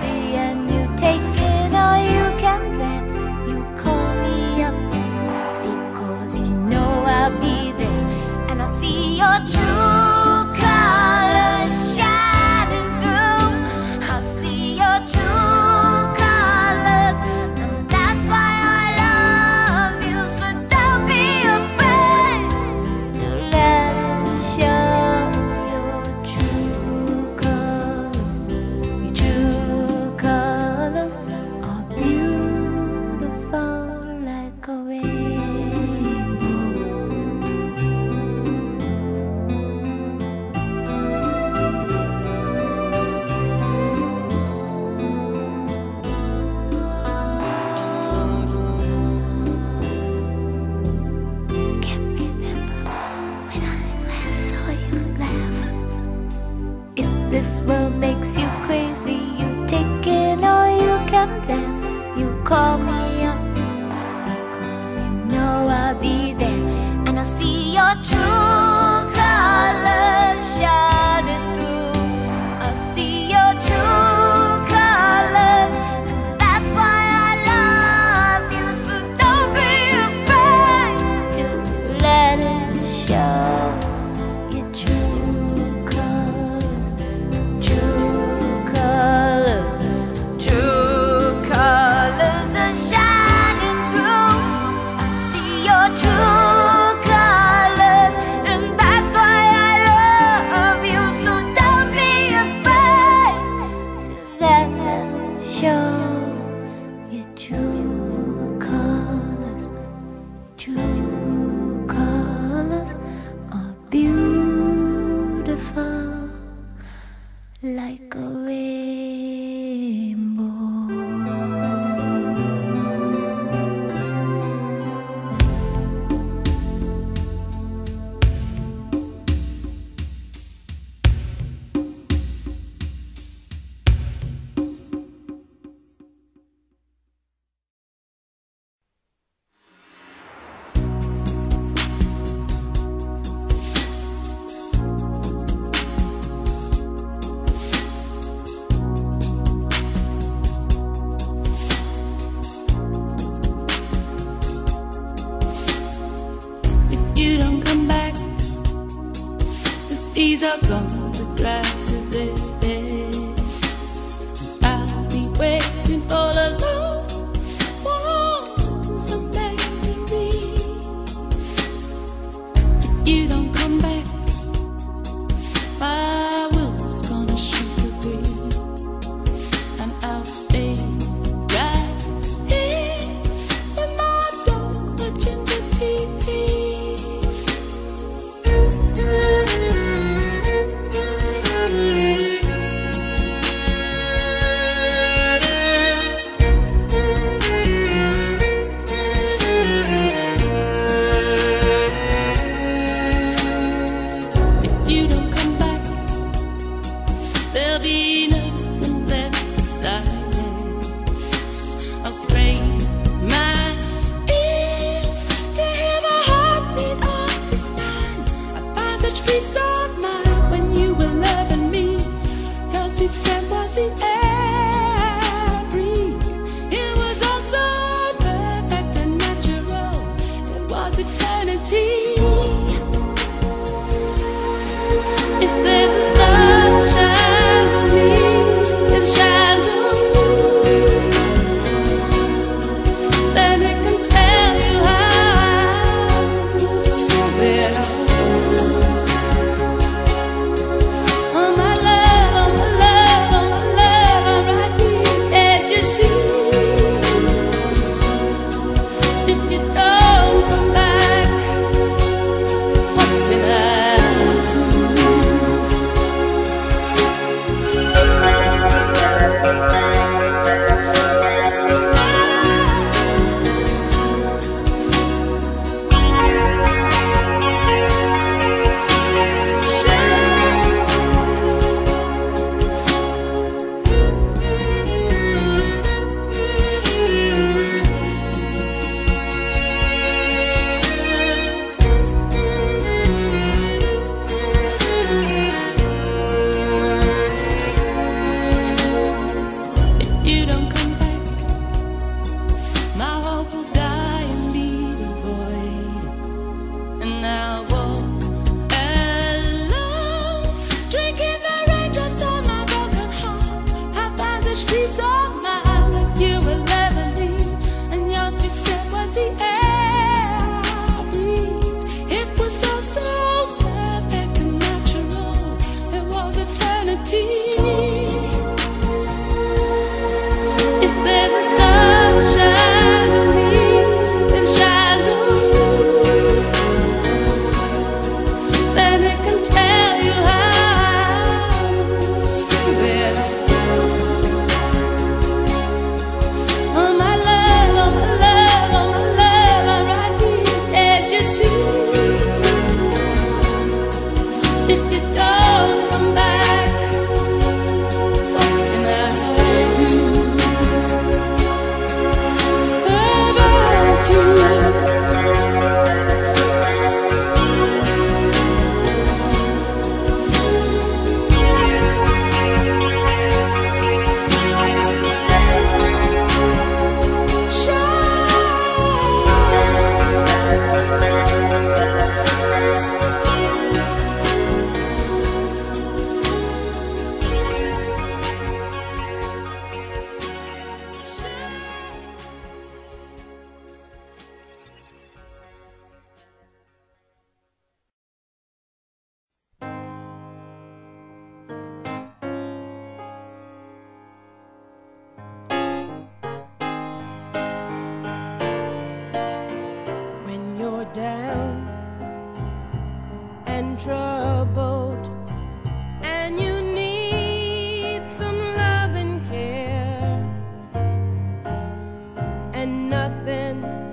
see from them. You call me up because you know I'll be there and I'll see your true colors shining through. I'll see your true colors, and that's why I love you. So don't be afraid to let it show. You're gonna cry. I'll sprain my ears to hear the heartbeat of this man. I find such peace of mind when you were loving me. Your sweet scent was in It was all so perfect and natural. It was eternity. nothing.